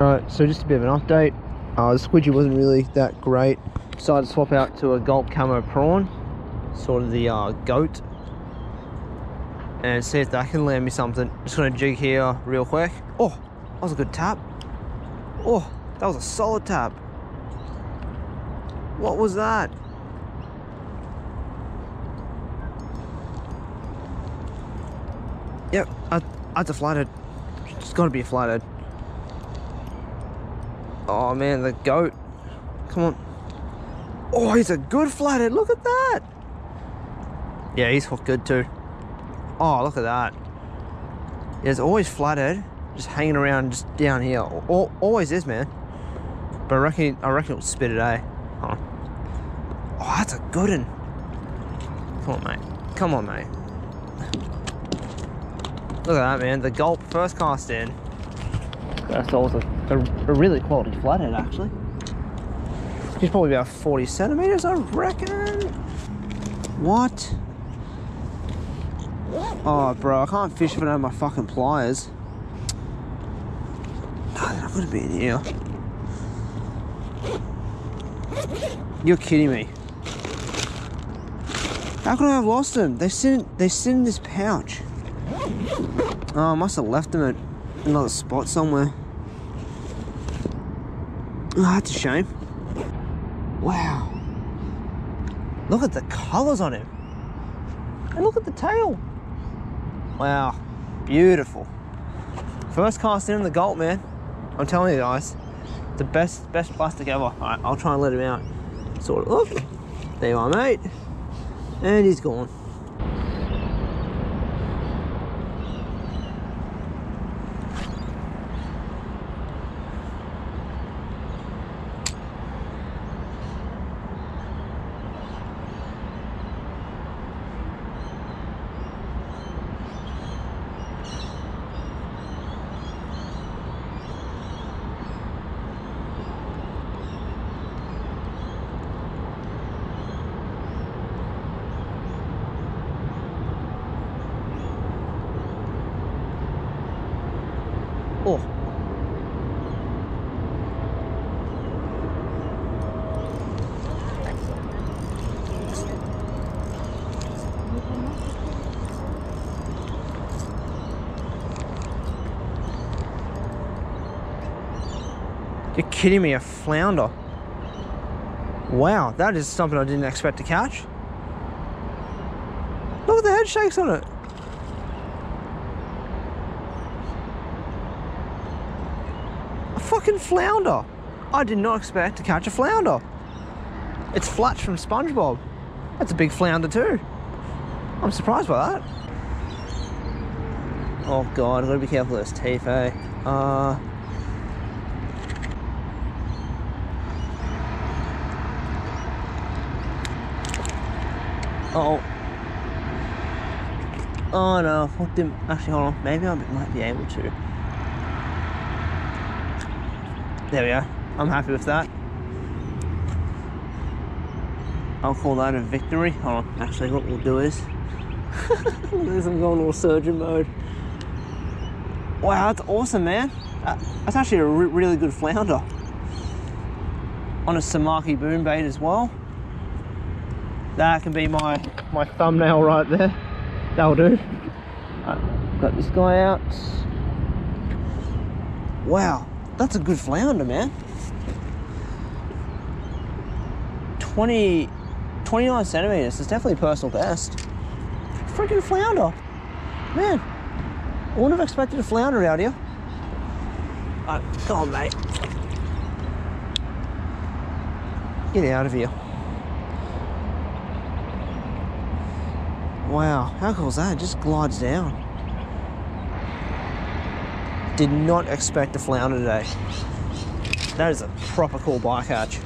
Alright, so just a bit of an update. Uh, the squidgy wasn't really that great. Decided to swap out to a gulp camo prawn, sort of the uh, goat, and see if that can land me something. Just gonna jig here real quick. Oh, that was a good tap. Oh, that was a solid tap. What was that? Yep, I, that's a flathead. It's gotta be a flathead. Oh man, the goat. Come on. Oh, he's a good flathead. Look at that. Yeah, he's hooked good too. Oh, look at that. There's always flathead just hanging around just down here. Al always is, man. But I reckon, I reckon it'll spit it, eh? Huh. Oh, that's a good one. Come on, mate. Come on, mate. Look at that, man. The gulp first cast in. That's also a, a really quality flathead, actually. He's probably about 40 centimeters, I reckon. What? Oh, bro, I can't fish if I don't have my fucking pliers. No, they're not gonna be in here. You're kidding me. How could I have lost them? They sit, they sit in this pouch. Oh, I must have left them at another spot somewhere. Oh, that's a shame. Wow. Look at the colours on him. And look at the tail. Wow. Beautiful. First cast in the gulp, man. I'm telling you guys. The best best plastic ever. Alright, I'll try and let him out. Sort of. Look. There you are, mate. And he's gone. Oh. You're kidding me, a flounder. Wow, that is something I didn't expect to catch. Look at the head shakes on it. A fucking flounder. I did not expect to catch a flounder. It's Flutch from SpongeBob. That's a big flounder too. I'm surprised by that. Oh god, I gotta be careful of this teeth, eh? Uh... Oh. Oh no, fucked him. Actually, hold on. Maybe I might be able to. There we are. I'm happy with that. I'll call that a victory. Hold on. Actually, what we'll do is... I'm going all surgeon mode. Wow, that's awesome, man. That's actually a re really good flounder. On a Samaki boom bait as well. That can be my, my thumbnail right there. That'll do. Right, got this guy out. Wow, that's a good flounder, man. 20, 29 centimeters It's definitely personal best. Freaking flounder. Man, I wouldn't have expected a flounder out here. Right, come on, mate. Get out of here. Wow, how cool is that? It just glides down. Did not expect a flounder today. That is a proper cool bycatch.